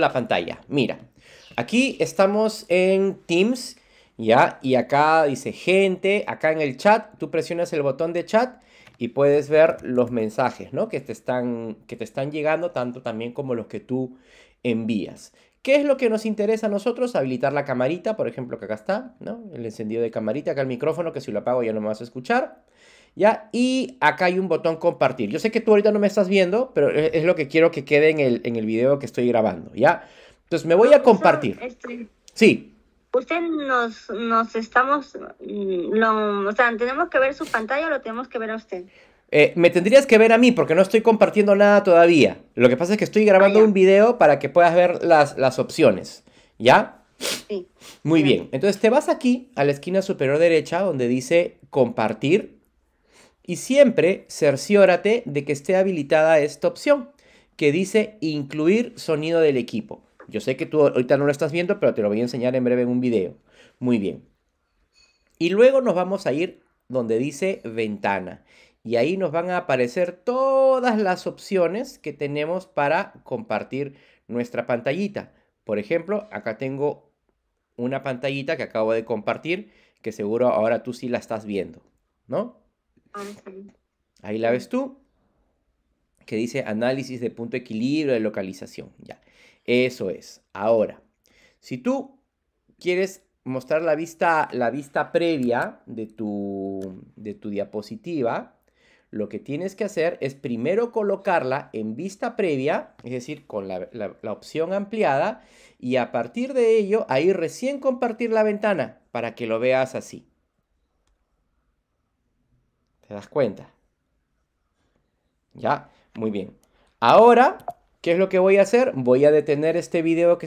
la pantalla. Mira, aquí estamos en Teams, ¿ya? Y acá dice gente, acá en el chat, tú presionas el botón de chat y puedes ver los mensajes, ¿no? Que te están, que te están llegando, tanto también como los que tú envías. ¿Qué es lo que nos interesa a nosotros? Habilitar la camarita, por ejemplo, que acá está, ¿no? El encendido de camarita, acá el micrófono, que si lo apago ya no me vas a escuchar. ¿Ya? Y acá hay un botón compartir. Yo sé que tú ahorita no me estás viendo, pero es lo que quiero que quede en el, en el video que estoy grabando, ¿ya? Entonces me voy a compartir. Este, Sí, usted nos, nos estamos, mm, lo, o sea, tenemos que ver su pantalla o lo tenemos que ver a usted. eh, me tendrías que ver a mí porque no estoy compartiendo nada todavía. Lo que pasa es que estoy grabando Ah, un video para que puedas ver las, las opciones, ¿ya? Sí. Muy Bien. bien. Entonces te vas aquí a la esquina superior derecha donde dice compartir y siempre cerciórate de que esté habilitada esta opción que dice incluir sonido del equipo. Yo sé que tú ahorita no lo estás viendo, pero te lo voy a enseñar en breve en un video. Muy bien. Y luego nos vamos a ir donde dice ventana. Y ahí nos van a aparecer todas las opciones que tenemos para compartir nuestra pantallita. Por ejemplo, acá tengo una pantallita que acabo de compartir, que seguro ahora tú sí la estás viendo, ¿no? Sí. Ahí la ves tú, que dice análisis de punto de equilibrio de localización. Ya, eso es. Ahora, si tú quieres mostrar la vista, la vista previa de tu, de tu diapositiva, lo que tienes que hacer es primero colocarla en vista previa, es decir, con la, la- la opción ampliada, y a partir de ello, ahí recién compartir la ventana para que lo veas así. ¿Te das cuenta? Ya, muy bien. Ahora, ¿qué es lo que voy a hacer? Voy a detener este video que